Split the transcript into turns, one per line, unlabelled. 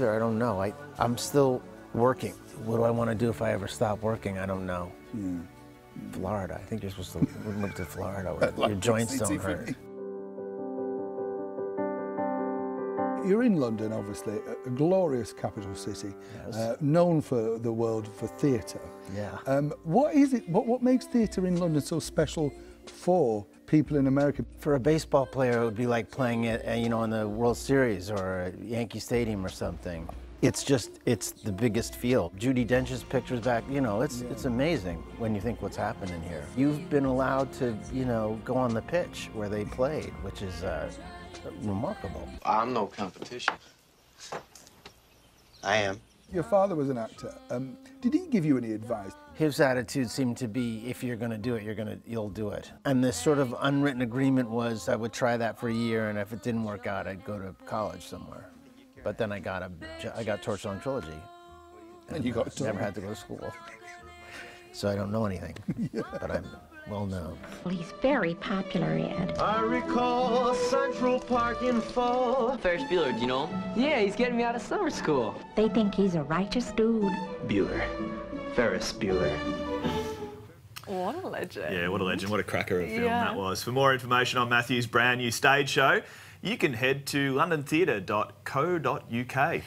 I don't know. I, I'm still working. What do I want to do if I ever stop working? I don't know. Florida. I think you're supposed to move to Florida where your joints don't hurt.
You're in London, obviously, a- a glorious capital city,
Yes.
uh, known for the world for theatre.
Yeah.
Um, what is it? What, what makes theatre in London so special for people in America?
For a baseball player, it would be like playing it, uh, you know, in the World Series or Yankee Stadium or something. It's just, it's the biggest field. Judi Dench's pictures back, you know, it's it's amazing when you think what's happening here. You've been allowed to, you know, go on the pitch where they played, which is uh, remarkable.
I'm no competition. I am.
Your father was an actor. Um, did he give you any advice?
His attitude seemed to be, if you're going to do it, you're going to, you'll do it. And this sort of unwritten agreement was, I would try that for a year, and if it didn't work out, I'd go to college somewhere. But then I got a, I got Torch Song Trilogy.
And you got
never had to go to school, so I don't know anything. But I'm well known.
Well, he's very popular, Ed.
I recall Central Park in fall.
Ferris Bueller, do you know him? Yeah, he's getting me out of summer school.
They think he's a righteous dude.
Bueller. Ferris Bueller.
What a legend.
Yeah, what a legend. What a cracker of a film
Yeah.
that was. For more information on Matthew's brand new stage show, you can head to londontheatre.co.uk.